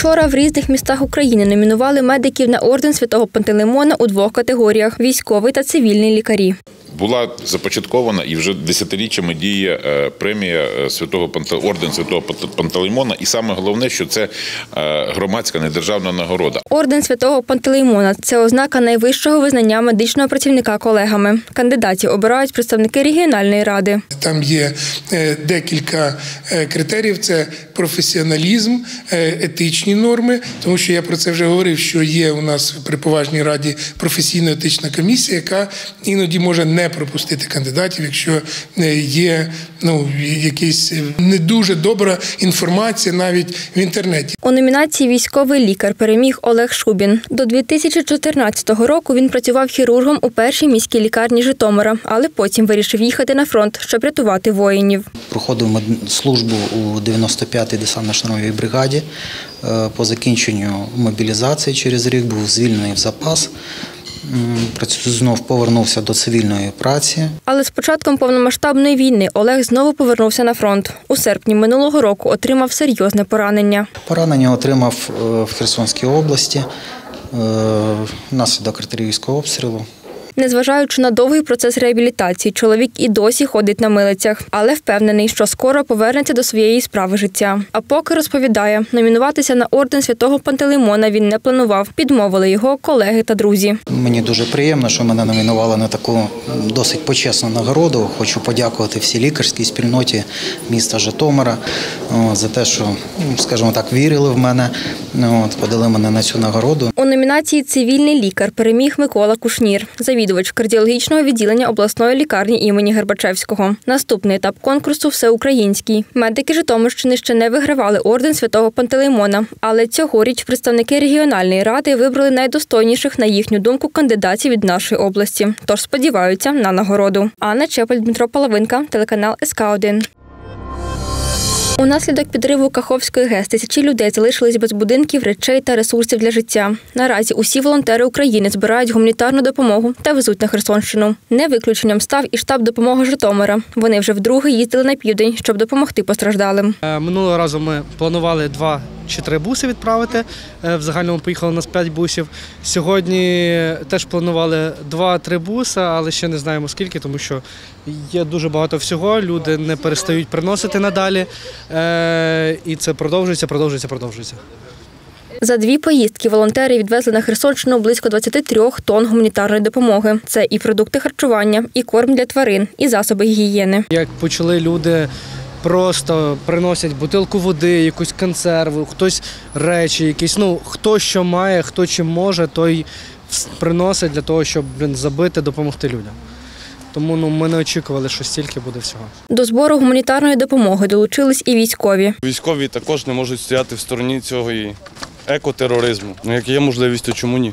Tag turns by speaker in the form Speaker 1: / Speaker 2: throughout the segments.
Speaker 1: Учора в різних містах України номінували медиків на орден святого Пантелеймона у двох категоріях військовий та цивільний лікарі.
Speaker 2: Була започаткована і вже десятиріччями діє е, премія е, святого орден святого Панте- Пантелеймона. І саме головне, що це е, громадська недержавна нагорода.
Speaker 1: Орден святого Пантелеймона це ознака найвищого визнання медичного працівника колегами. Кандидатів обирають представники регіональної ради.
Speaker 3: Там є декілька критеріїв: це професіоналізм, е, етичні норми. Тому що я про це вже говорив, що є у нас при поважній раді професійно-етична комісія, яка іноді може не пропустити кандидатів, якщо е, є ну якась е, не дуже добра інформація навіть в інтернеті.
Speaker 1: У номінації Військовий лікар переміг Олег Шубін. До 2014 року він працював хірургом у першій міській лікарні Житомира, але потім вирішив їхати на фронт, щоб рятувати воїнів.
Speaker 4: Проходив службу у 95-й десантно-штурмовій бригаді. Е, По закінченню мобілізації через рік був звільнений в запас. Знов повернувся до цивільної праці.
Speaker 1: Але з початком повномасштабної війни Олег знову повернувся на фронт. У серпні минулого року отримав серйозне поранення.
Speaker 4: Поранення отримав е, в Херсонській області е, внаслідок артилерійського обстрілу.
Speaker 1: Незважаючи на довгий процес реабілітації, чоловік і досі ходить на милицях, але впевнений, що скоро повернеться до своєї справи життя. А поки розповідає, номінуватися на орден святого Пантелеймона він не планував. Підмовили його колеги та друзі.
Speaker 4: Мені дуже приємно, що мене номінували на таку досить почесну нагороду. Хочу подякувати всій лікарській спільноті міста Житомира за те, що, скажімо так, вірили в мене, от, подали мене на цю нагороду.
Speaker 1: У номінації Цивільний лікар переміг Микола Кушнір, завідувач кардіологічного відділення обласної лікарні імені Гербачевського. Наступний етап конкурсу всеукраїнський. Медики Житомирщини ще не вигравали орден святого Пантелеймона, але цьогоріч представники регіональної ради вибрали найдостойніших на їхню думку кандидатів від нашої області. Тож сподіваються на нагороду. Анна Чепель, Дмитро Половинка, телеканал СК 1 Унаслідок підриву Каховської ГЕС тисячі людей залишились без будинків, речей та ресурсів для життя. Наразі усі волонтери України збирають гуманітарну допомогу та везуть на Херсонщину. Не виключенням став і штаб допомоги Житомира. Вони вже вдруге їздили на південь, щоб допомогти постраждалим.
Speaker 5: Е, Минулого разу ми планували два чи три буси відправити. Е, В загальному поїхало у нас п'ять бусів. Сьогодні теж планували два-три буси, але ще не знаємо скільки, тому що є дуже багато всього. Люди не перестають приносити надалі. Е, І це продовжується, продовжується, продовжується.
Speaker 1: За дві поїздки волонтери відвезли на Херсонщину близько 23 тонн гуманітарної допомоги. Це і продукти харчування, і корм для тварин, і засоби гігієни.
Speaker 5: Як почали люди просто приносять бутилку води, якусь консерву, хтось речі, якісь, ну хто що має, хто чим може, той приносить для того, щоб блін, забити, допомогти людям. Тому ну, ми не очікували, що стільки буде всього.
Speaker 1: До збору гуманітарної допомоги долучились і військові.
Speaker 6: Військові також не можуть стояти в стороні цього і екотероризму. Ну, як є можливість, то чому ні?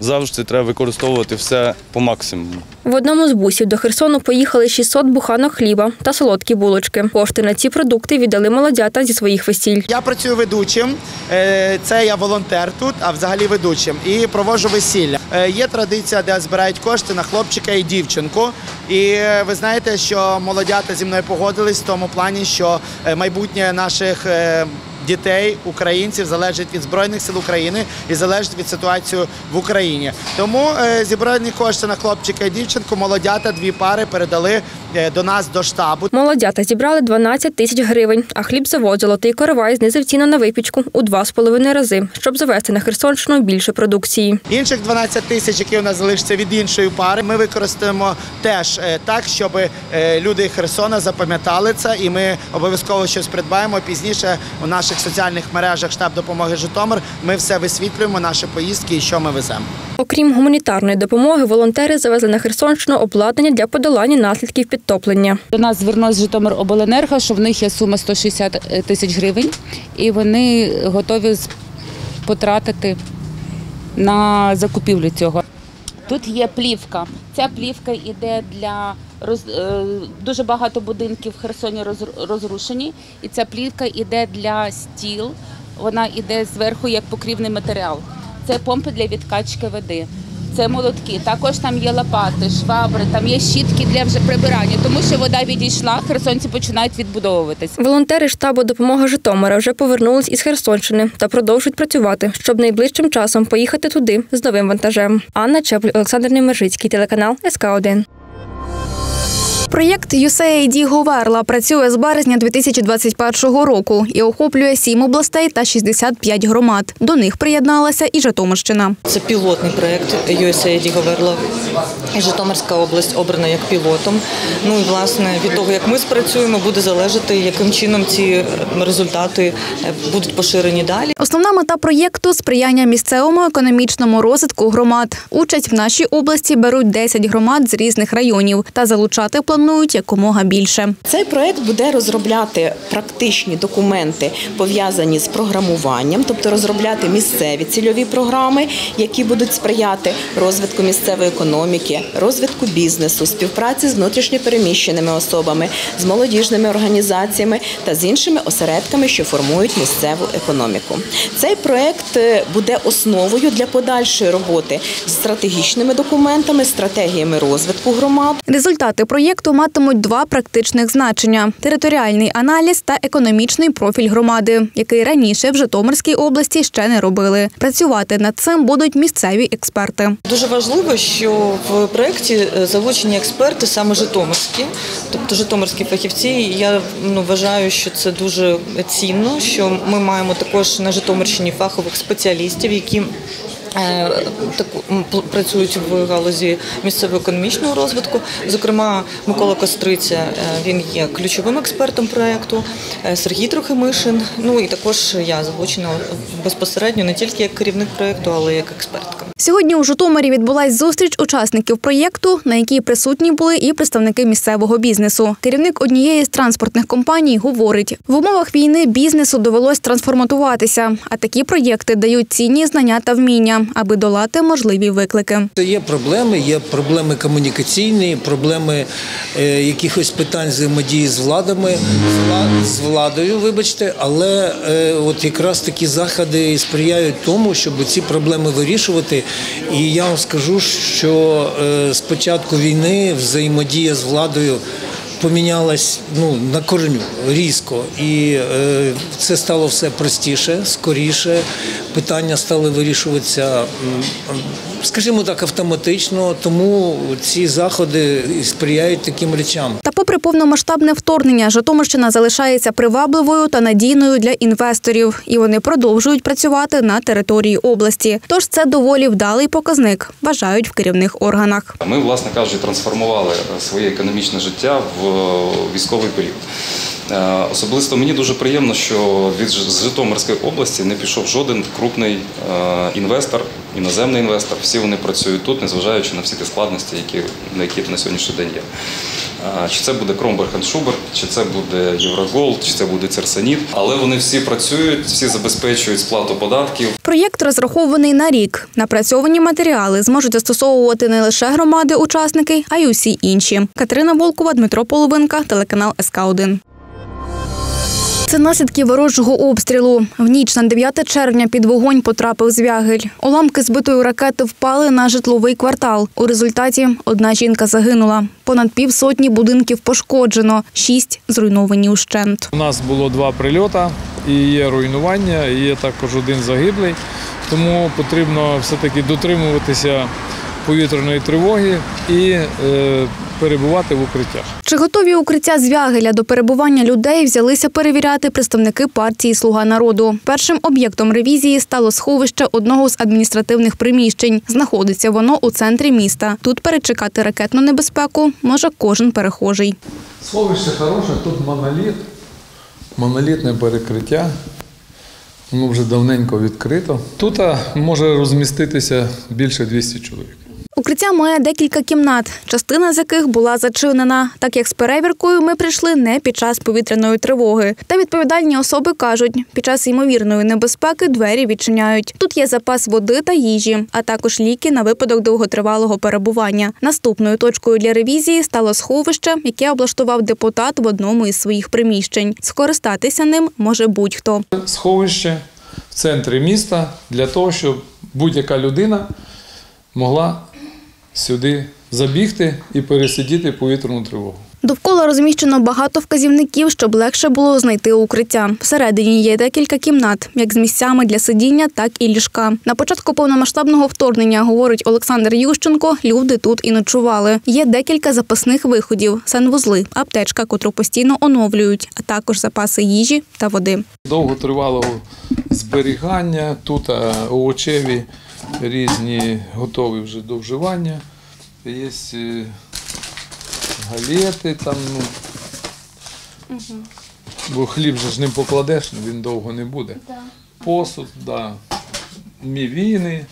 Speaker 6: Завжди треба використовувати все по максимуму.
Speaker 1: В одному з бусів до Херсону поїхали 600 буханок хліба та солодкі булочки. Кошти на ці продукти віддали молодята зі своїх весіль.
Speaker 7: Я працюю ведучим. Е, Це я волонтер тут, а взагалі ведучим. І проводжу весілля. Е, Є традиція, де збирають кошти на хлопчика і дівчинку. І е, ви знаєте, що молодята зі мною погодились в тому плані, що майбутнє наших. Дітей українців залежить від збройних сил України і залежить від ситуації в Україні. Тому е, зібрані кошти на хлопчика і дівчинку, молодята, дві пари передали е, до нас до штабу.
Speaker 1: Молодята зібрали 12 тисяч гривень, а хлібзавод «Золотий коровай» знизив ціну на випічку у два з половиною рази, щоб завести на Херсонщину більше продукції.
Speaker 7: Інших 12 тисяч, які у нас залишаться від іншої пари, ми використаємо теж е, так, щоб люди Херсона запам'ятали це, і ми обов'язково щось придбаємо. Пізніше у наших соціальних мережах штаб допомоги Житомир. Ми все висвітлюємо, наші поїздки і що ми веземо.
Speaker 1: Окрім гуманітарної допомоги, волонтери завезли на Херсонщину обладнання для подолання наслідків підтоплення.
Speaker 8: До нас звернувся Житомиробленерго, що в них є сума 160 тисяч гривень, і вони готові потратити на закупівлю цього. Тут є плівка. Ця плівка йде для роз, е, дуже багато будинків в Херсоні роз- розрушені, і ця плівка йде для стіл. Вона йде зверху як покрівний матеріал. Це помпи для відкачки води. Це Це молотки. Також там є лопати, швабри, там є щітки для вже прибирання, тому що вода відійшла, херсонці починають відбудовуватись.
Speaker 9: Волонтери штабу допомога Житомира вже повернулись із Херсонщини та продовжують працювати, щоб найближчим часом поїхати туди з новим вантажем. Анна Чепль, Олександр Немержицький, телеканал СК 1 Проєкт USAID Говерла працює з березня 2021 року і охоплює сім областей та 65 громад. До них приєдналася і Житомирщина.
Speaker 10: Це пілотний проєкт USAID Говерла. Житомирська область обрана як пілотом. Ну і власне від того, як ми спрацюємо, буде залежати, яким чином ці результати е, будуть поширені далі.
Speaker 9: Основна мета проєкту сприяння місцевому економічному розвитку громад. Участь в нашій області беруть 10 громад з різних районів та залучати планують якомога більше.
Speaker 11: Цей проект буде розробляти практичні документи, пов'язані з програмуванням, тобто розробляти місцеві цільові програми, які будуть сприяти розвитку місцевої економіки, розвитку бізнесу, співпраці з внутрішньопереміщеними особами, з молодіжними організаціями та з іншими осередками, що формують місцеву економіку. Цей проект е, буде основою для подальшої роботи з стратегічними документами, стратегіями розвитку громад.
Speaker 9: Результати проєкту матимуть два практичних значення: територіальний аналіз та економічний профіль громади, який раніше в Житомирській області ще не робили. Працювати над цим будуть місцеві експерти.
Speaker 10: Дуже важливо, що в проєкті е, залучені експерти саме житомирські, тобто житомирські фахівці. Я ну, вважаю, що це дуже цінно, що ми маємо також на Житомирщині фахових спеціалістів, які працюють в галузі місцевого економічного розвитку. Зокрема, Микола Костриця, е, він є ключовим експертом проєкту, е, Сергій Трохимишин. Ну і також я залучена безпосередньо не тільки як керівник проєкту, але й як експертка.
Speaker 9: Сьогодні у Житомирі відбулась зустріч учасників проєкту, на якій присутні були і представники місцевого бізнесу. Керівник однієї з транспортних компаній говорить: в умовах війни бізнесу довелось трансформатуватися, а такі проєкти дають цінні знання та вміння, аби долати можливі виклики.
Speaker 12: Є проблеми, є проблеми комунікаційні, проблеми е, якихось питань взаємодії з владами, з владою, вибачте, але е, от якраз такі заходи сприяють тому, щоб ці проблеми вирішувати. І я вам скажу, що е, з початку війни взаємодія з владою. Помінялась ну на кореню різко, і е, це стало все простіше, скоріше. Питання стали вирішуватися, скажімо так, автоматично. Тому ці заходи сприяють таким речам.
Speaker 9: Попри повномасштабне вторгнення, Житомирщина залишається привабливою та надійною для інвесторів, і вони продовжують працювати на території області. Тож це доволі вдалий показник, вважають в керівних органах.
Speaker 13: Ми, власне кажучи, трансформували е, своє економічне життя в е, військовий період. Е, Особисто мені дуже приємно, що від Житомирської області не пішов жоден крупний інвестор, іноземний інвестор. Всі вони працюють тут, незважаючи на всі ті складності, які на сьогоднішній день є. Чи це буде Кромберг Шуберт, чи це буде Євроголд, чи це буде Церсаніт. Але вони всі працюють, всі забезпечують сплату податків.
Speaker 9: Проєкт розрахований на рік. Напрацьовані матеріали зможуть застосовувати не лише громади-учасники, а й усі інші. Катерина Волкова, Дмитро Половинка, телеканал СК 1 це наслідки ворожого обстрілу. В ніч на 9 червня під вогонь потрапив звягель. Уламки збитої ракети впали на житловий квартал. У результаті одна жінка загинула. Понад півсотні будинків пошкоджено, шість зруйновані ущент.
Speaker 14: У нас було два прильоти і є руйнування, і є також один загиблий. Тому потрібно все-таки дотримуватися повітряної тривоги і е, перебувати в укриттях.
Speaker 9: Чи готові укриття звягеля до перебування людей взялися перевіряти представники партії Слуга народу. Першим об'єктом ревізії стало сховище одного з адміністративних приміщень. Знаходиться воно у центрі міста. Тут перечекати ракетну небезпеку може кожен перехожий.
Speaker 14: Сховище хороше, тут моноліт, монолітне перекриття. Воно вже давненько відкрито. Тут може розміститися більше 200 чоловік.
Speaker 9: Укриття має декілька кімнат, частина з яких була зачинена, так як з перевіркою ми прийшли не під час повітряної тривоги. Та відповідальні особи кажуть, під час ймовірної небезпеки двері відчиняють. Тут є запас води та їжі, а також ліки на випадок довготривалого перебування. Наступною точкою для ревізії стало сховище, яке облаштував депутат в одному із своїх приміщень. Скористатися ним може будь-хто.
Speaker 14: Сховище в центрі міста для того, щоб будь-яка людина могла сюди забігти і пересидіти повітряну тривогу.
Speaker 9: Довкола розміщено багато вказівників, щоб легше було знайти укриття. Всередині є декілька кімнат, як з місцями для сидіння, так і ліжка. На початку повномасштабного вторгнення, говорить Олександр Ющенко, люди тут і ночували. Є декілька запасних виходів: санвузли, аптечка, котру постійно оновлюють, а також запаси їжі та води.
Speaker 14: Довготривалого зберігання, тут овочеві різні готові вже до вживання. Є е, галети там, ну, бо хліб же ж не покладеш, ну, він довго не буде. Посуд, да. мівіни,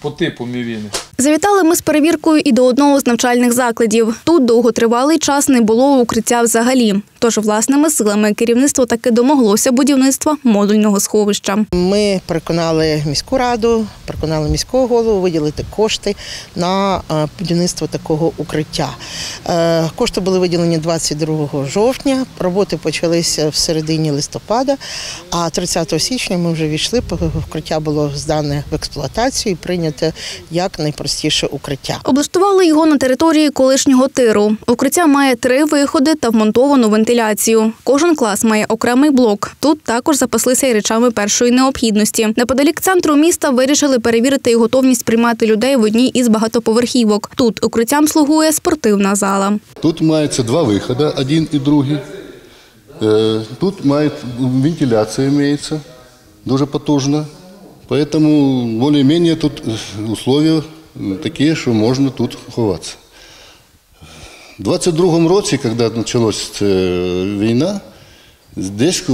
Speaker 14: по типу мівіни.
Speaker 9: Завітали ми з перевіркою і до одного з навчальних закладів. Тут довготривалий час не було укриття взагалі. Тож власними силами керівництво таки домоглося будівництва модульного сховища.
Speaker 15: Ми переконали міську раду, переконали міського голову виділити кошти на е, будівництво такого укриття. Е, Кошти були виділені 22 жовтня. Роботи почалися в середині листопада, а 30 січня ми вже війшли. Укриття було здане в експлуатацію і прийнято як найпростіше укриття.
Speaker 9: Облаштували його на території колишнього тиру. Укриття має три виходи та вмонтовану вентиляцію. Кожен клас має окремий блок. Тут також запаслися й речами першої необхідності. Неподалік центру міста вирішили перевірити і готовність приймати людей в одній із багатоповерхівок. Тут укриттям слугує спортивна зала.
Speaker 16: Тут мається два виходи, один і другий. Е, Тут має вентиляція мається, дуже потужна. Поэтому более-менее тут условия такі, що можна тут ховатися. У 22 році, коли почалася війна, десь,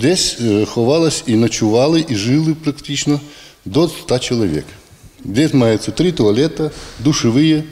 Speaker 16: десь е, і ночували, і жили практично до 100 чоловік. Десь мається три туалети, душові,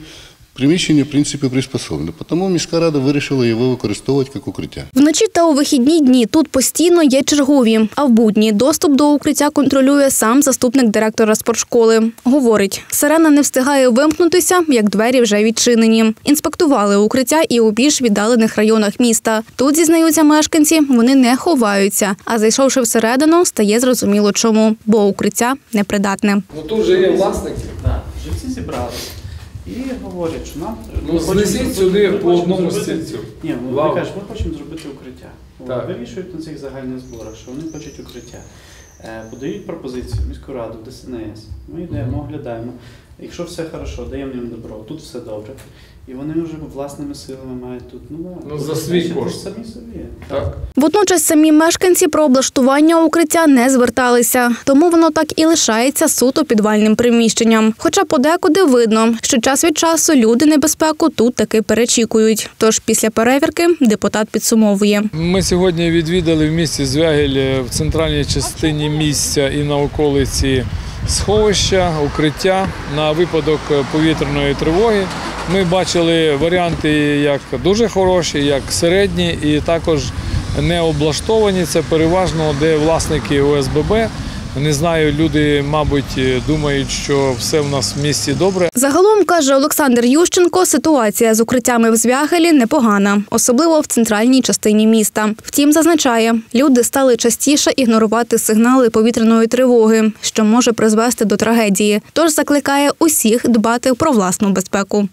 Speaker 16: приміщення, в принципі, приспособлені. Тому міська рада вирішила його використовувати як укриття.
Speaker 9: Вночі та у вихідні дні тут постійно є чергові, а в будні доступ до укриття контролює сам заступник директора спортшколи. Говорить, сирена не встигає вимкнутися, як двері вже відчинені. Інспектували укриття і у більш віддалених районах міста. Тут зізнаються мешканці, вони не ховаються. А зайшовши всередину, стає зрозуміло чому, бо укриття непридатне.
Speaker 14: Ну тут вже є власники.
Speaker 17: Так, вже зібралися. І говорять, що нам
Speaker 14: Ну, знесіть сюди по одному стільцю.
Speaker 17: Ні, вони
Speaker 14: Лаву.
Speaker 17: кажуть, ми хочемо зробити укриття. От,
Speaker 14: Так.
Speaker 17: Вирішують на цих загальних зборах, що вони хочуть укриття. Е, Подають пропозицію в міську раду, в ДСНС. Ми йдемо, оглядаємо. Якщо все хорошо, даємо їм добро, тут все добре. І вони вже власними силами мають тут. Ну,
Speaker 14: Ну, за свій кошт.
Speaker 17: Самі собі.
Speaker 14: Так.
Speaker 9: Водночас самі мешканці про облаштування укриття не зверталися, тому воно так і лишається суто підвальним приміщенням. Хоча подекуди видно, що час від часу люди небезпеку тут таки перечікують. Тож після перевірки депутат підсумовує.
Speaker 14: Ми сьогодні відвідали в місті Звягель е, в центральній частині місця і на околиці сховища, укриття на випадок повітряної тривоги. Ми бачили варіанти як дуже хороші, як середні, і також не облаштовані. Це переважно де власники ОСББ. Не знаю, люди, мабуть, думають, що все в нас в місті добре.
Speaker 9: Загалом каже Олександр Ющенко, ситуація з укриттями в Звягелі непогана, особливо в центральній частині міста. Втім, зазначає, люди стали частіше ігнорувати сигнали повітряної тривоги, що може призвести до трагедії. Тож закликає усіх дбати про власну безпеку.